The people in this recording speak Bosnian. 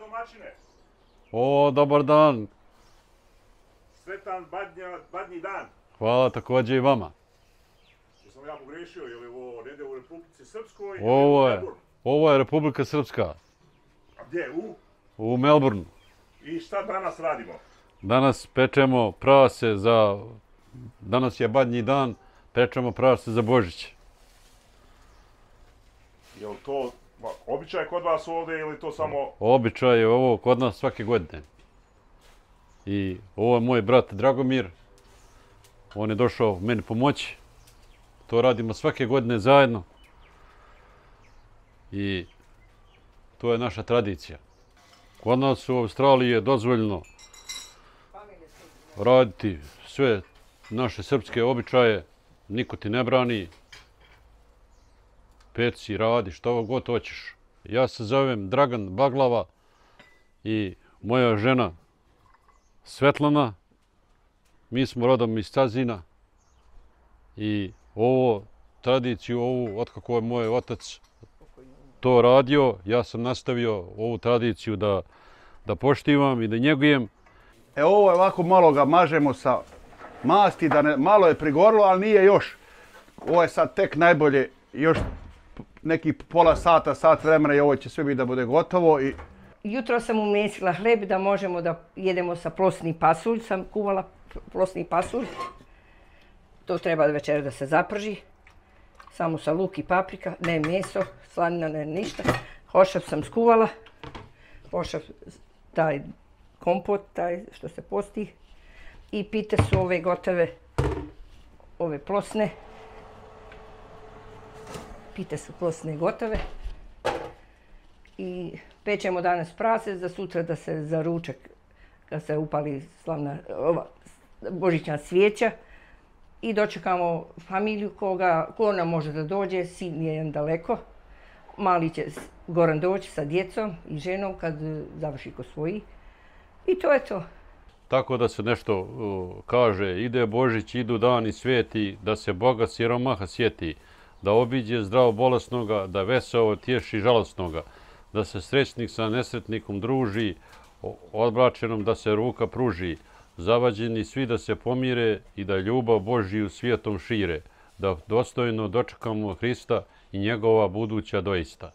domaćine. O, dobar dan. Sretan badnja, badnji dan. Hvala također i vama. Jesam ja pogrešio, je li ovo negdje u Republici Srpskoj? Ovo je, ovo je Republika Srpska A gdje, u? u Melbourneu. I šta danas radimo? Danas pečemo prase za... Danas je badnji dan, pečemo prase za Božić. Je li to ma, običaj kod vas ovdje ili to samo... Običaj je ovo kod nas svake godine. I ovo je moj brat Dragomir. On je došao meni pomoći. To radimo svake godine zajedno. I to je naša tradicija. Kod nas u Australiji je dozvoljeno raditi sve naše srpske običaje. Niko ti ne brani. Peci, radi, što god hoćeš. Ja se zovem Dragan Baglava i moja žena Svetlana. Mi smo rodom iz Cazina i ovo tradiciju, ovu, otkako je moj otac to radio, ja sam nastavio ovu tradiciju da, da poštivam i da njegujem. E ovo je ovako malo ga mažemo sa masti, da ne, malo je prigorilo, ali nije još. Ovo je sad tek najbolje, još neki pola sata, sat vremena i ovo će sve biti da bude gotovo. I Jutro sam umesila hleb da možemo da jedemo sa plosni pasulj. Sam kuvala plosni pasulj. To treba večer da se zaprži. Samo sa luk i paprika, ne meso, slanina, ne ništa. Hošav sam skuvala. Hošav taj kompot, taj što se posti. I pite su ove gotove, ove plosne. Pite su kosne gotove i pečemo danas prase za sutra da se za ručak kad se upali slavna ova božićna svijeća i dočekamo familiju koga ko nam može da dođe, sin je jedan daleko. Mali će Goran doći sa djecom i ženom kad završi ko svoji. I to je to. Tako da se nešto uh, kaže, ide Božić, idu dani sveti, da se Boga siromaha sjeti, da obiđe zdravo bolesnoga, da veselo tješi žalostnoga, da se srećnik sa nesretnikom druži, odbračenom da se ruka pruži, zavađeni svi da se pomire i da ljubav Božiju svijetom šire, da dostojno dočekamo Hrista i njegova buduća doista.